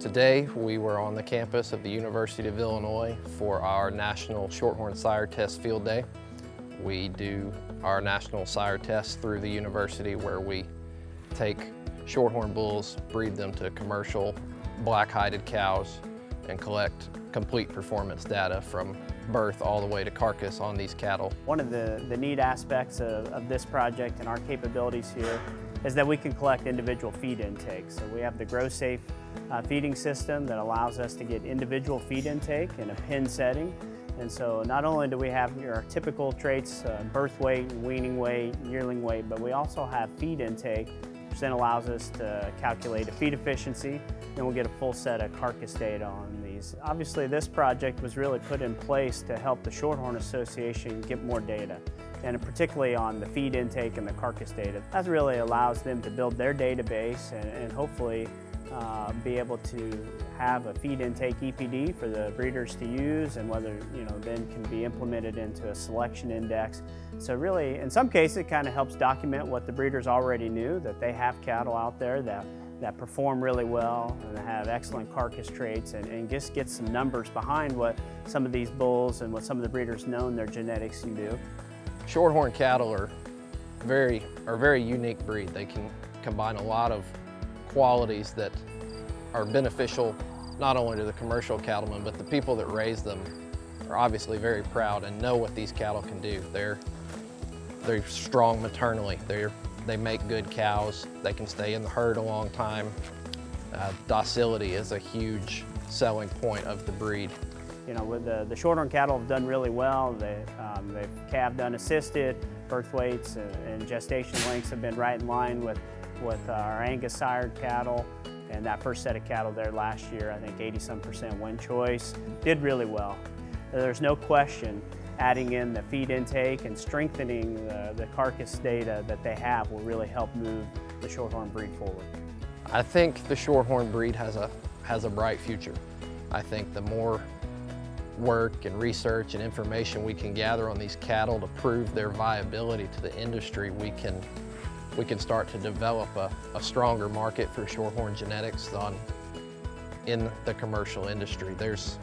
Today we were on the campus of the University of Illinois for our National Shorthorn Sire Test Field Day. We do our national sire test through the university where we take shorthorn bulls, breed them to commercial black-hided cows, and collect complete performance data from birth all the way to carcass on these cattle. One of the, the neat aspects of, of this project and our capabilities here is that we can collect individual feed intakes. So we have the GrowSafe uh, feeding system that allows us to get individual feed intake in a pin setting. And so not only do we have your typical traits, uh, birth weight, weaning weight, yearling weight, but we also have feed intake, which then allows us to calculate a feed efficiency, and we'll get a full set of carcass data on these. Obviously this project was really put in place to help the Shorthorn Association get more data and particularly on the feed intake and the carcass data. That really allows them to build their database and, and hopefully uh, be able to have a feed intake EPD for the breeders to use and whether, you know, then can be implemented into a selection index. So really, in some cases, it kind of helps document what the breeders already knew, that they have cattle out there that, that perform really well and have excellent carcass traits and, and just get some numbers behind what some of these bulls and what some of the breeders know in their genetics can do. Shorthorn cattle are very, are a very unique breed. They can combine a lot of qualities that are beneficial not only to the commercial cattlemen, but the people that raise them are obviously very proud and know what these cattle can do. They're, they're strong maternally. They're, they make good cows. They can stay in the herd a long time. Uh, docility is a huge selling point of the breed. You know, with the, the Shorthorn cattle have done really well. They, um, they've calved unassisted, birth weights and, and gestation lengths have been right in line with with our Angus sired cattle and that first set of cattle there last year, I think 80 some percent win choice, did really well. There's no question adding in the feed intake and strengthening the, the carcass data that they have will really help move the Shorthorn breed forward. I think the Shorthorn breed has a, has a bright future. I think the more work and research and information we can gather on these cattle to prove their viability to the industry, we can we can start to develop a, a stronger market for shorthorn genetics on, in the commercial industry. There's,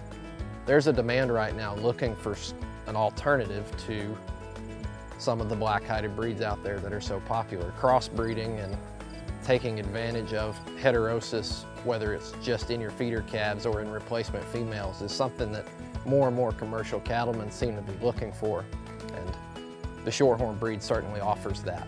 there's a demand right now looking for an alternative to some of the black-hided breeds out there that are so popular. Crossbreeding and taking advantage of heterosis, whether it's just in your feeder calves or in replacement females, is something that more and more commercial cattlemen seem to be looking for. And the Shorthorn breed certainly offers that.